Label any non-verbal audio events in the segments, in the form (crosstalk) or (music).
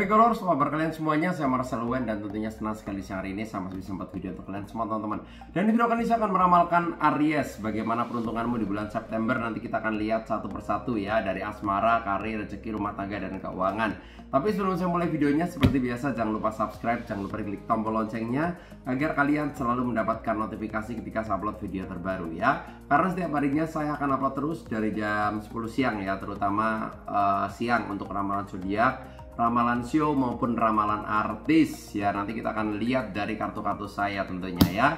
Hai kolor, apa kabar kalian semuanya? Saya Marcel Wen dan tentunya senang sekali siang hari ini saya masih sempat video untuk kalian semua teman-teman. Dan di video kali ini saya akan meramalkan Aries, bagaimana peruntunganmu di bulan September. Nanti kita akan lihat satu persatu ya dari asmara, karir, rezeki, rumah tangga dan keuangan. Tapi sebelum saya mulai videonya seperti biasa jangan lupa subscribe, jangan lupa klik tombol loncengnya agar kalian selalu mendapatkan notifikasi ketika saya upload video terbaru ya. Karena setiap harinya saya akan upload terus dari jam 10 siang ya, terutama uh, siang untuk ramalan zodiak ramalan show maupun ramalan artis. Ya nanti kita akan lihat dari kartu-kartu saya tentunya ya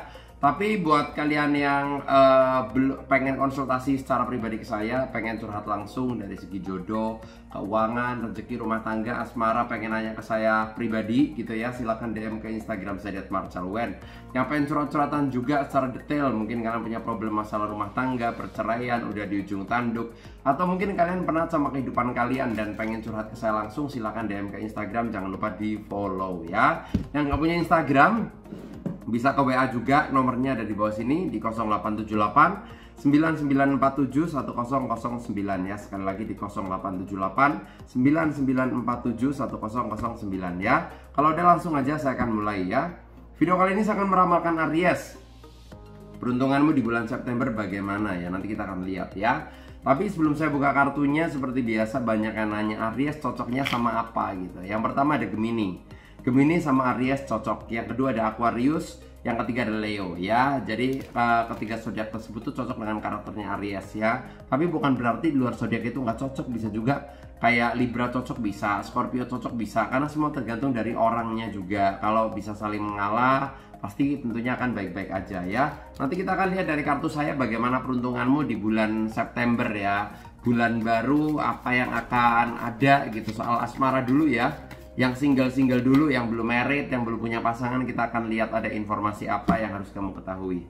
tapi buat kalian yang uh, pengen konsultasi secara pribadi ke saya, pengen curhat langsung dari segi jodoh, keuangan, rezeki rumah tangga, asmara, pengen nanya ke saya pribadi gitu ya, silahkan DM ke Instagram saya Marcelwen. Yang pengen curhat-curhatan juga secara detail, mungkin kalian punya problem masalah rumah tangga, perceraian, udah di ujung tanduk, atau mungkin kalian pernah sama kehidupan kalian dan pengen curhat ke saya langsung, silahkan DM ke Instagram, jangan lupa di follow ya. Yang nggak punya Instagram, bisa ke WA juga, nomornya ada di bawah sini di 0878 9947 1009 ya. Sekali lagi di 0878 9947 1009 ya. Kalau udah langsung aja saya akan mulai ya. Video kali ini saya akan meramalkan Aries. Peruntunganmu di bulan September bagaimana ya? Nanti kita akan lihat ya. Tapi sebelum saya buka kartunya seperti biasa banyak yang nanya Aries cocoknya sama apa gitu. Yang pertama ada Gemini. Gemini sama Aries cocok. Yang kedua ada Aquarius, yang ketiga ada Leo ya. Jadi uh, ketiga zodiak tersebut tuh cocok dengan karakternya Aries ya. Tapi bukan berarti di luar zodiak itu nggak cocok bisa juga kayak Libra cocok bisa, Scorpio cocok bisa karena semua tergantung dari orangnya juga. Kalau bisa saling mengalah pasti tentunya akan baik-baik aja ya. Nanti kita akan lihat dari kartu saya bagaimana peruntunganmu di bulan September ya. Bulan baru apa yang akan ada gitu soal asmara dulu ya yang single-single dulu, yang belum married, yang belum punya pasangan, kita akan lihat ada informasi apa yang harus kamu ketahui.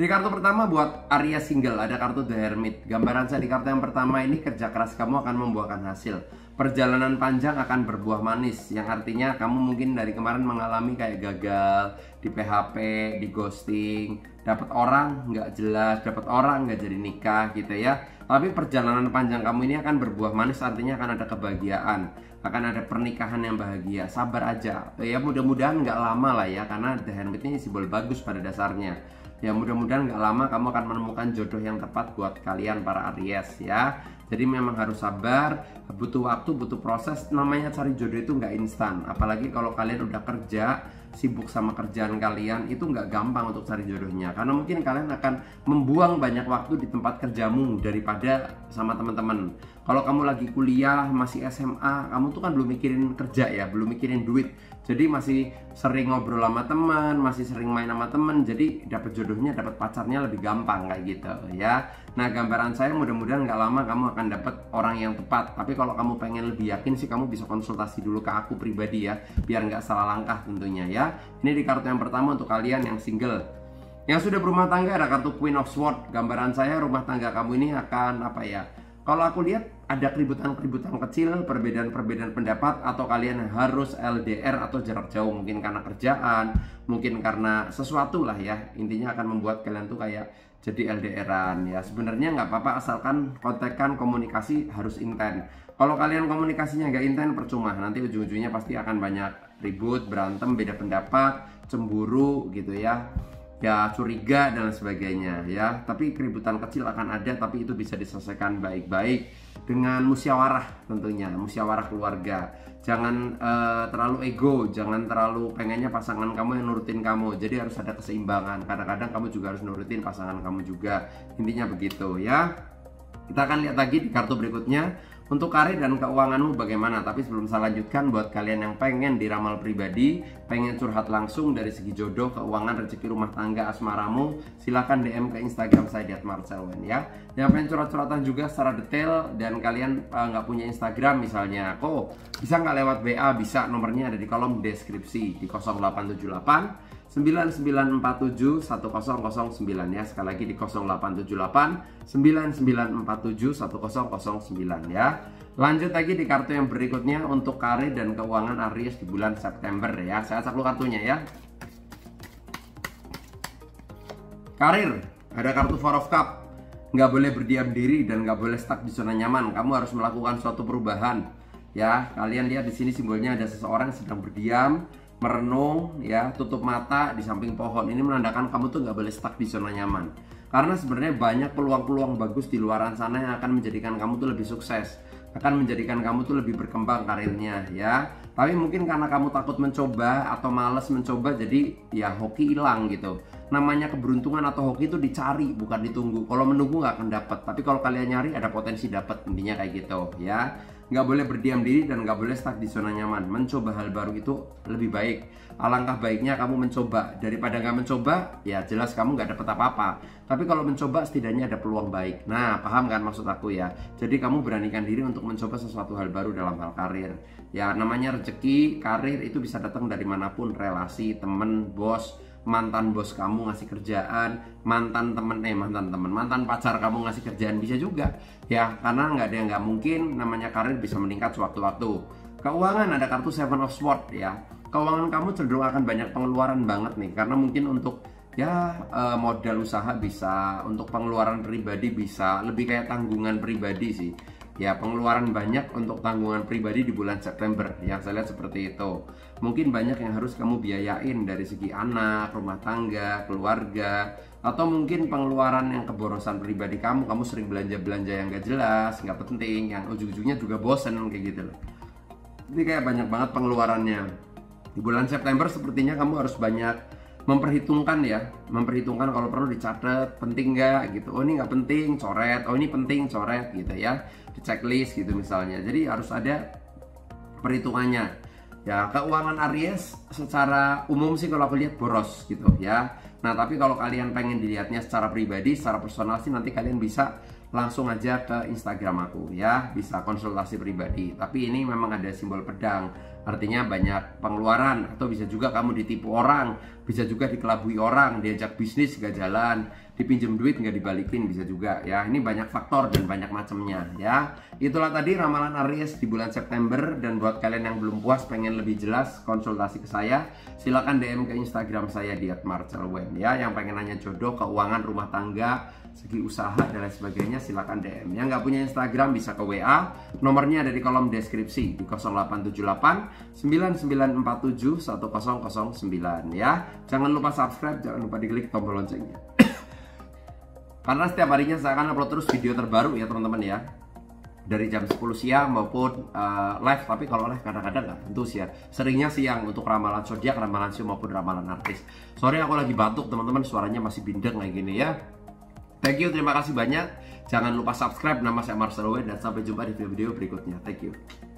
Di kartu pertama buat Arya single ada kartu The Hermit. Gambaran saya di kartu yang pertama ini kerja keras kamu akan membuahkan hasil. Perjalanan panjang akan berbuah manis yang artinya kamu mungkin dari kemarin mengalami kayak gagal di PHP, di ghosting, dapat orang nggak jelas, dapat orang nggak jadi nikah gitu ya. Tapi perjalanan panjang kamu ini akan berbuah manis artinya akan ada kebahagiaan akan ada pernikahan yang bahagia. Sabar aja. Ya mudah-mudahan nggak lama lah ya karena The Hermit ini simbol bagus pada dasarnya ya mudah-mudahan nggak lama kamu akan menemukan jodoh yang tepat buat kalian para Aries ya. Jadi memang harus sabar butuh waktu butuh proses. Namanya cari jodoh itu nggak instan. Apalagi kalau kalian udah kerja sibuk sama kerjaan kalian itu nggak gampang untuk cari jodohnya. Karena mungkin kalian akan membuang banyak waktu di tempat kerjamu daripada sama teman-teman kalau kamu lagi kuliah masih SMA kamu tuh kan belum mikirin kerja ya belum mikirin duit jadi masih sering ngobrol sama teman masih sering main sama teman jadi dapat jodohnya dapat pacarnya lebih gampang kayak gitu ya nah gambaran saya mudah-mudahan nggak lama kamu akan dapat orang yang tepat tapi kalau kamu pengen lebih yakin sih kamu bisa konsultasi dulu ke aku pribadi ya biar nggak salah langkah tentunya ya. Ini di kartu yang pertama untuk kalian yang single. Yang sudah berumah tangga ada kartu Queen of Swords. Gambaran saya rumah tangga kamu ini akan apa ya? Kalau aku lihat ada keributan-keributan kecil, perbedaan-perbedaan pendapat atau kalian harus LDR atau jarak jauh mungkin karena kerjaan, mungkin karena sesuatu lah ya. Intinya akan membuat kalian tuh kayak jadi LDRan ya. Sebenarnya nggak apa-apa asalkan kontekan komunikasi harus intens. Kalau kalian komunikasinya nggak intens percuma, nanti ujung-ujungnya pasti akan banyak ribut, berantem, beda pendapat, cemburu gitu ya. Ya curiga dan sebagainya ya. Tapi keributan kecil akan ada tapi itu bisa diselesaikan baik-baik dengan musyawarah tentunya, musyawarah keluarga. Jangan uh, terlalu ego, jangan terlalu pengennya pasangan kamu yang nurutin kamu. Jadi harus ada keseimbangan. Kadang-kadang kamu juga harus nurutin pasangan kamu juga. Intinya begitu ya. Kita akan lihat lagi di kartu berikutnya untuk karir dan keuanganmu bagaimana? Tapi sebelum saya lanjutkan buat kalian yang pengen diramal pribadi, pengen curhat langsung dari segi jodoh, keuangan, rezeki rumah tangga, asmaramu, silahkan DM ke Instagram saya @marcelwen ya. Yang pengen curhat-curhatan juga secara detail dan kalian uh, nggak punya Instagram misalnya, kok bisa nggak lewat WA? Bisa, nomornya ada di kolom deskripsi di 0878 9947 1009 ya. Sekali lagi di 0878 9947 1009 ya. Lanjut lagi di kartu yang berikutnya untuk karir dan keuangan Aries di bulan September ya. Saya acak kartunya ya. Karir ada kartu Four of Cup. Nggak boleh berdiam diri dan nggak boleh stuck di zona nyaman. Kamu harus melakukan suatu perubahan Ya, kalian lihat di sini simbolnya ada seseorang yang sedang berdiam, merenung, ya, tutup mata di samping pohon. Ini menandakan kamu tuh nggak boleh stuck di zona nyaman. Karena sebenarnya banyak peluang-peluang bagus di luaran sana yang akan menjadikan kamu tuh lebih sukses, akan menjadikan kamu tuh lebih berkembang karirnya, ya. Tapi mungkin karena kamu takut mencoba atau males mencoba, jadi ya hoki hilang gitu. Namanya keberuntungan atau hoki itu dicari, bukan ditunggu. Kalau menunggu nggak akan dapat. Tapi kalau kalian nyari, ada potensi dapat. Intinya kayak gitu, ya nggak boleh berdiam diri dan nggak boleh stuck di zona nyaman. Mencoba hal baru itu lebih baik. Alangkah baiknya kamu mencoba daripada nggak mencoba, ya jelas kamu nggak dapat apa-apa. Tapi kalau mencoba setidaknya ada peluang baik. Nah, paham kan maksud aku ya? Jadi kamu beranikan diri untuk mencoba sesuatu hal baru dalam hal karir. Ya namanya rezeki, karir itu bisa datang dari mana pun, relasi, temen, bos, mantan bos kamu ngasih kerjaan, mantan temen eh mantan temen, mantan pacar kamu ngasih kerjaan bisa juga ya karena nggak ada yang nggak mungkin namanya karir bisa meningkat sewaktu-waktu. Keuangan ada kartu Seven of Swords ya. Keuangan kamu cenderung akan banyak pengeluaran banget nih karena mungkin untuk ya eh, modal usaha bisa, untuk pengeluaran pribadi bisa, lebih kayak tanggungan pribadi sih ya pengeluaran banyak untuk tanggungan pribadi di bulan September. Yang saya lihat seperti itu. Mungkin banyak yang harus kamu biayain dari segi anak rumah tangga keluarga atau mungkin pengeluaran yang keborosan pribadi kamu. Kamu sering belanja belanja yang gak jelas nggak penting yang ujung-ujungnya juga bosen kayak gitu loh. Ini kayak banyak banget pengeluarannya. Di bulan September sepertinya kamu harus banyak memperhitungkan ya memperhitungkan kalau perlu dicatat penting nggak gitu. Oh ini nggak penting coret. Oh ini penting coret gitu ya di checklist gitu misalnya. Jadi harus ada perhitungannya. Ya keuangan Aries secara umum sih kalau aku lihat boros gitu ya. Nah tapi kalau kalian pengen dilihatnya secara pribadi secara personal sih nanti kalian bisa langsung aja ke Instagram aku ya bisa konsultasi pribadi. Tapi ini memang ada simbol pedang artinya banyak pengeluaran atau bisa juga kamu ditipu orang bisa juga dikelabui orang diajak bisnis gak jalan dipinjam duit nggak dibalikin bisa juga ya. Ini banyak faktor dan banyak macamnya ya. Itulah tadi ramalan Aries di bulan September dan buat kalian yang belum puas pengen lebih jelas konsultasi ke saya silakan DM ke Instagram saya di @marcelwen ya. Yang pengen nanya jodoh keuangan rumah tangga segi usaha dan lain sebagainya silakan DM yang nggak punya Instagram bisa ke WA nomornya ada di kolom deskripsi di 0878 9947 1009 ya. Jangan lupa subscribe jangan lupa diklik tombol loncengnya. (coughs) Karena setiap harinya saya akan upload terus video terbaru ya teman-teman ya. Dari jam 10 siang maupun uh, live tapi kalau live kadang-kadang nggak tentu sih ya. Seringnya siang untuk ramalan zodiak ramalan sio maupun ramalan artis. Sorry aku lagi batuk teman-teman suaranya masih bindeng kayak gini ya. Thank you terima kasih banyak. Jangan lupa subscribe nama saya Marcelo dan sampai jumpa di video-video berikutnya. Thank you